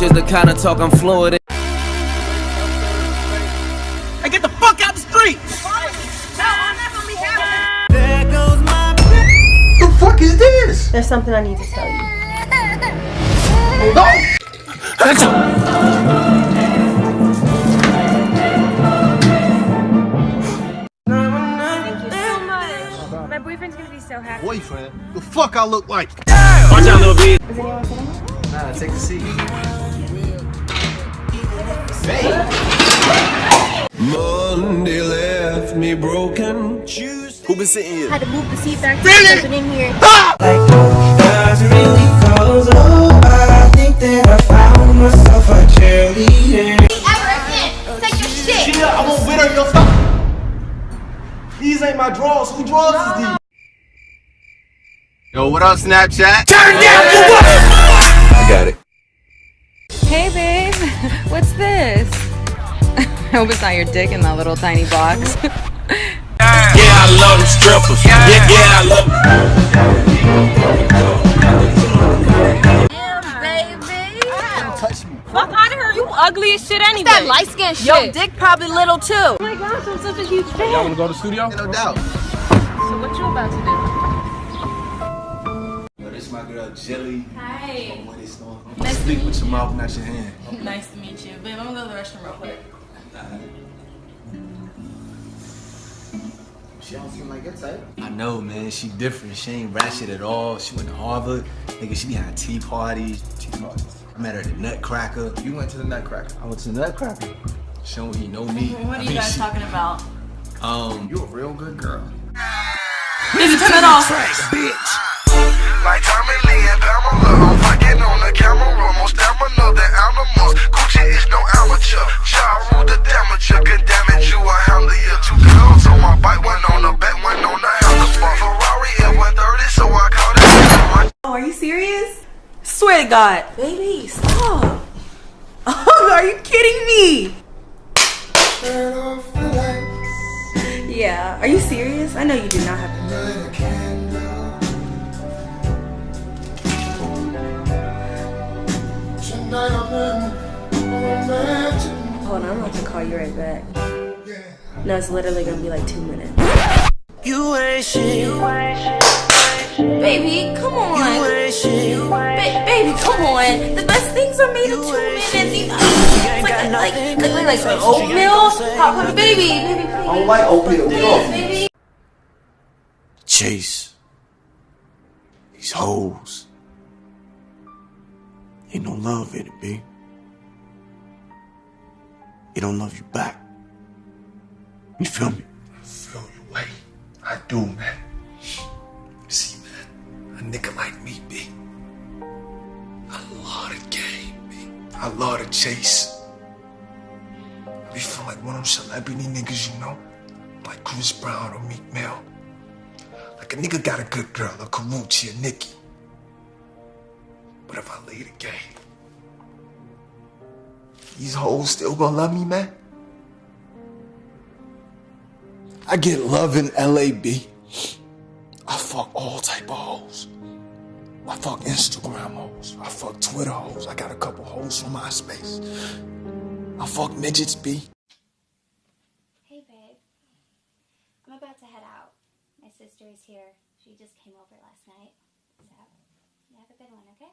language is the kind of talk I'm fluid in. Hey, get the fuck out the street! The fuck is this? There's something I need to tell you. Thank you so much. My boyfriend's gonna be so happy. Boyfriend? The fuck I look like? Watch out, little bitch. Is anyone sitting? Nah, take a seat. Monday left me broken. Who been sitting here? Had to move the seat back to really? something in here. Yeah, I won't wait on your stuff. These ain't my drawers. Who drawers is these? Yo, what up, Snapchat? Turn down the what? I got it. Hey, babe. What's this? I hope it's not your dick in that little tiny box. Yeah, I love them strippers. Yeah, yeah, I love Dam baby. Don't Touch me. Fuck out of here, you ugly as shit anyway. that light skin shit. Your dick probably little too. Oh my gosh, I'm such a huge fan. Y'all wanna go to the studio? No doubt. So what you about to Yo, this my girl Jelly. Hi. What is going on? Nice to Speak meet with your mouth, not your hand. do? Nice to meet you. Babe, I'm gonna go to the restroom real quick. She don't seem like your type. I know, man. She different. She ain't ratchet at all. She went to Harvard. Nigga, she be having tea parties. Tea parties. I met her at the Nutcracker. You went to the Nutcracker. I went to the Nutcracker. She don't even know me. What I are you guys she- talking about? Um, you a real good girl. Baby, turn it off. Bitch. Camera, more stamina than animals. Gucci is no amateur. Ja rule the damager, can damage you, I handle you. Two girls on my bike, one on the back, one on the handlebar. Ferrari at 130, so I caught it. Oh, are you serious? Swear to God. Baby, stop. Oh, are you kidding me? Yeah, are you serious? I know you do not have Hold on, I'm about to call you right back. No, it's literally gonna be like two minutes. You ain't shit. Baby, come on. Ba- baby, come on. The best things are made in two minutes. You know, it's like, like, like, like, like some oatmeal. Pop, pop, baby, baby, please. I don't like oatmeal. Get off. Baby. Chase. These hoes. Ain't no love in it, B. They don't love you back. You feel me? I feel you, way. I do, man. See, man, a nigga like me, B. I love the game, B. I love the chase. I be feel like one of them celebrity niggas, you know? Like Chris Brown or Meek Mill. Like a nigga got a good girl, a Karrueche, a Nicki. But if I lay the game, these hoes still gonna love me, man? I get love in LAB. I fuck all type of hoes. I fuck Instagram hoes. I fuck Twitter hoes. I got a couple hoes from MySpace. I fuck midgets, B. Hey, babe. I'm about to head out. My sister is here. She just came over last night. So, you have a good one, okay?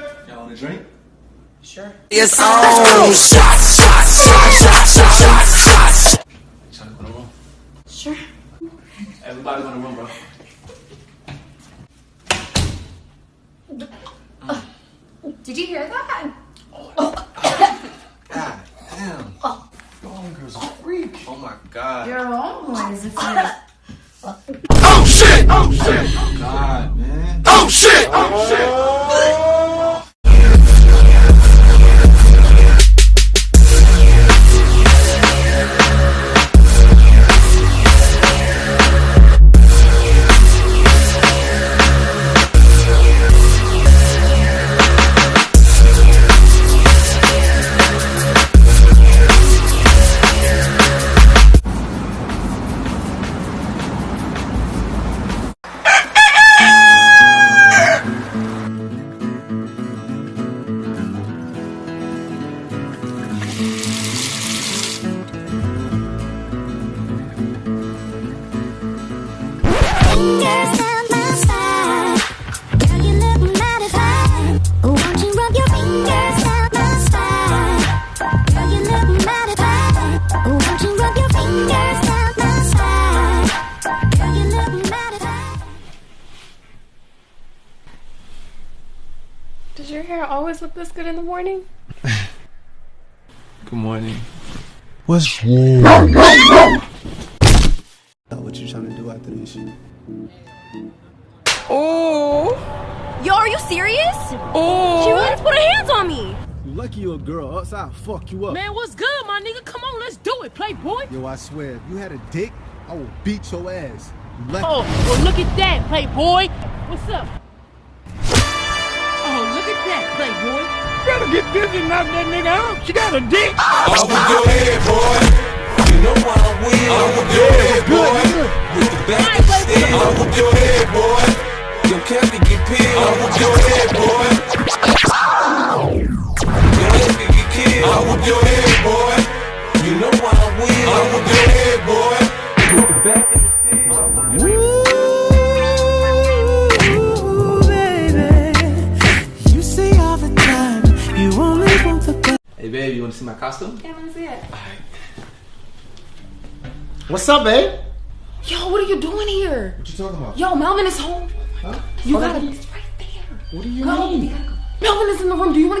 Y'all want a drink? Sure. It's on. Shots, shots, shots, shots, shots, shots, shots. Trying to go to the room. Sure. Everybody go to the room, bro. Mm. Did you hear that? Oh, oh. God damn. Oh. Your homegirl's a freak. Oh my god. Your homeboy is a freak. Oh shit! Oh shit! God, man. Oh shit! Oh shit! Does your hair always look this good in the morning? Good morning. What's wrong? What you trying to do after this? Oh. Yo, are you serious? Oh. She really put her hands on me. You lucky you're a girl, else I'll fuck you up. Man, what's good, my nigga? Come on, let's do it, playboy. Yo, I swear, if you had a dick, I will beat your ass. Lucky. Oh, well, look at that, playboy. What's up? Look at that, playboy. Better get busy and knock that nigga out. She got a dick. I'm with your head, boy. You know why I win. I'm with your head, boy. With the back of the stand. I'm with your head, boy. Your captain get peeled. I'm with your head, boy. Your captain get killed. I'm with your head, boy. What's up, babe? Yo, what are you doing here? What you talking about? Yo, Melvin is home. You Hold gotta. on. It's right there. What do you Go. mean? You gotta go. Melvin is in the room. Do you want to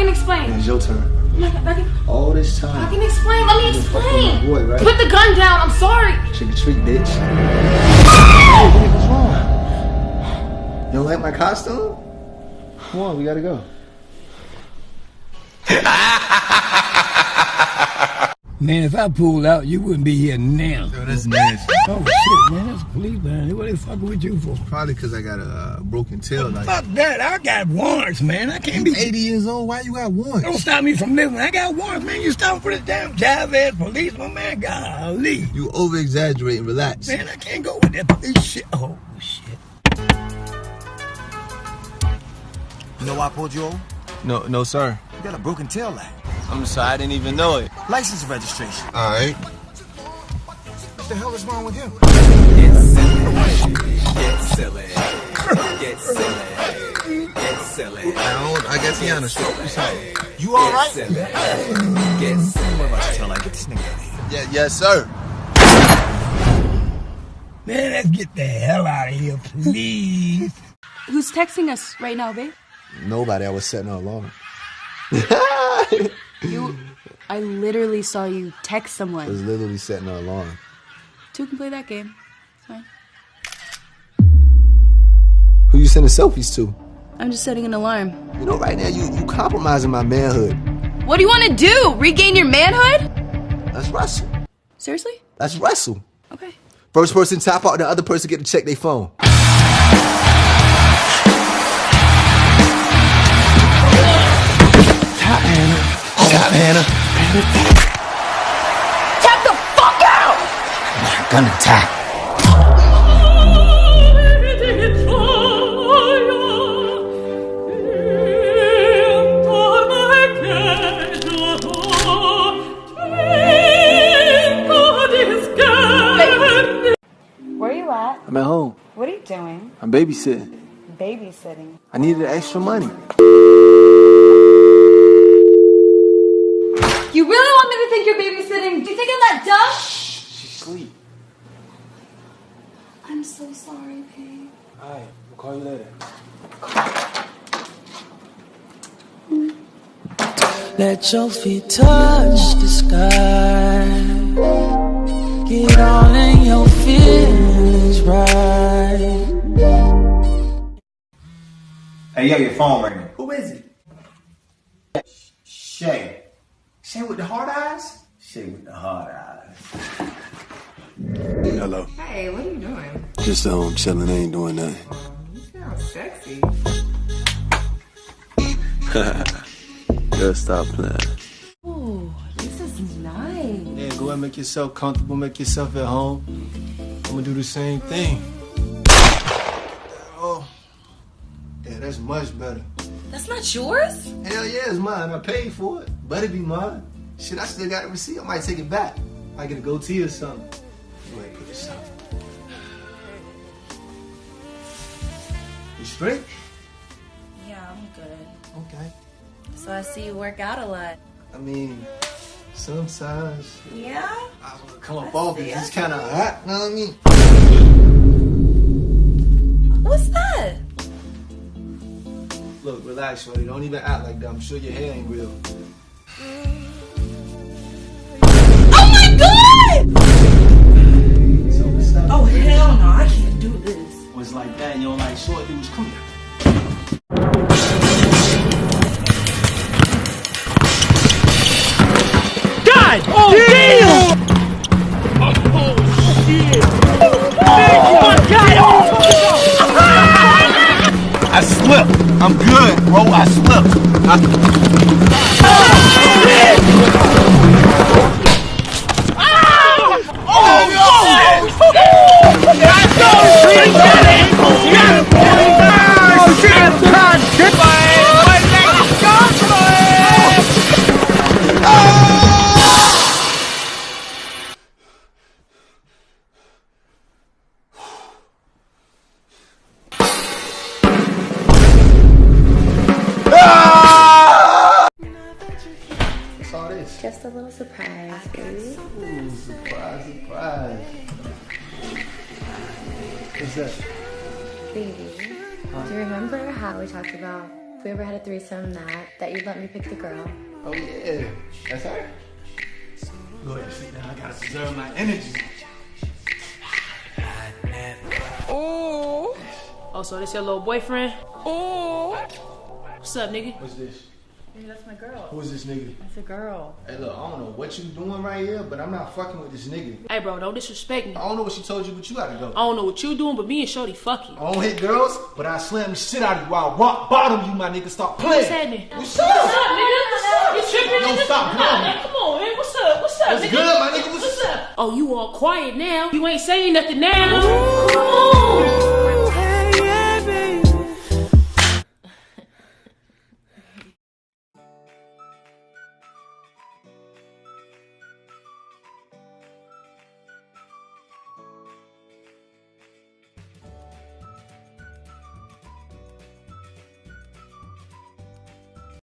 can explain. It's your turn. Oh my God, I can, All this time. I can explain. Let me You're explain. boy, right? Put the gun down. I'm sorry. Trick or treat, bitch. Ah! Hey, what's wrong? You don't like my costume? Come on, we gotta go. Man, if I pulled out, you wouldn't be here now. Yo, that's nasty. Oh shit, man, that's a police, man. What they fucking with you for? Probably because I got a uh, broken tail. Like, Fuck that, I got warrants, man. I can't be. 80 years old. Why you got warrants? Don't stop me from living. I got warrants, man. You stop for this damn jive ass policeman, man. Golly. You over exaggerating. Relax. Man, I can't go with that police shit. Oh, shit. You know why I pulled you over? No, no, sir. You got a broken tail light. I'm sorry, I didn't even know it. License registration. All right. What the hell is wrong with him? Get silly. Get silly. Get silly. I, don't, I guess he on the street. You all right? Get silly. Get silly. What about your tail light? Get this nigga out of here. Yeah, yes, sir. Man, let's get the hell out of here, please. Who's texting us right now, babe? Nobody. I was setting an alarm. You. I literally saw you text someone. I someone. was literally setting an alarm. Two can play that game. It's fine. Who you sending selfies to? I'm just setting an alarm. You know, right now you you compromising my manhood. What do you want to do? Regain your manhood? Let's wrestle. Seriously? Let's wrestle. Okay. First person tap out, the other person get to check their phone. Tap, Anna. Tap, Anna. Gonna tap. Where are you at? I'm at home. What are you doing? I'm babysitting. Babysitting. I needed extra money. You really want me to think you're babysitting? Do you think I'm that dumb? She sleep. I'm so sorry, babe. Alright, we'll call you later. Let your feet touch the sky. Get all in your feelings right. Hey, yo, your phone ringing. Who is it? Shay. Shay with the hard eyes? Shay with the hard eyes. Hello. Hey, what are you doing? Just at home chilling, I ain't doing nothing. You sound sexy. Just stop playing. Oh, this is nice. Yeah, go ahead and make yourself comfortable, make yourself at home. I'm gonna do the same thing. Oh. Yeah, that's much better. That's not yours? Hell yeah, it's mine. I paid for it. Better be mine. Shit, I still got a receipt. I might take it back. I get a goatee or something. You straight? Yeah, I'm good. Okay. So I see you work out a lot. I mean, sometimes Yeah? I wanna come up off it. It's kind of hot. You know what I mean? What's that? Look, relax, shorty. Don't even act like that. I'm sure your hair ain't real. Just a little surprise, baby. Ooh, surprise, surprise. What's that? Baby, do you remember how we talked about if we ever had a threesome that that you'd let me pick the girl? Oh yeah, that's her. Go ahead, sit down. I gotta preserve my energy. Oh. Oh, so this your little boyfriend? Oh. What's up, nigga? What's this? Baby, that's my girl. Who's this nigga? That's a girl. Hey, look, I don't know what you doing right here, but I'm not fucking with this nigga. Hey, bro, don't disrespect me. I don't know what she told you, but you gotta go. I don't know what you doing, but me and Shorty fucking. I don't hit girls, but I slam the shit out of you. I'll rock bottom you, my nigga. Stop playing. What's happening? What's What's up? up, nigga? What's up? You tripping? Yo, nigga? stop, come on. man. Come on, man. What's up? What's up, What's nigga? good, my nigga? What's- What's up? Oh, you all quiet now. You ain't saying nothing now. Come on.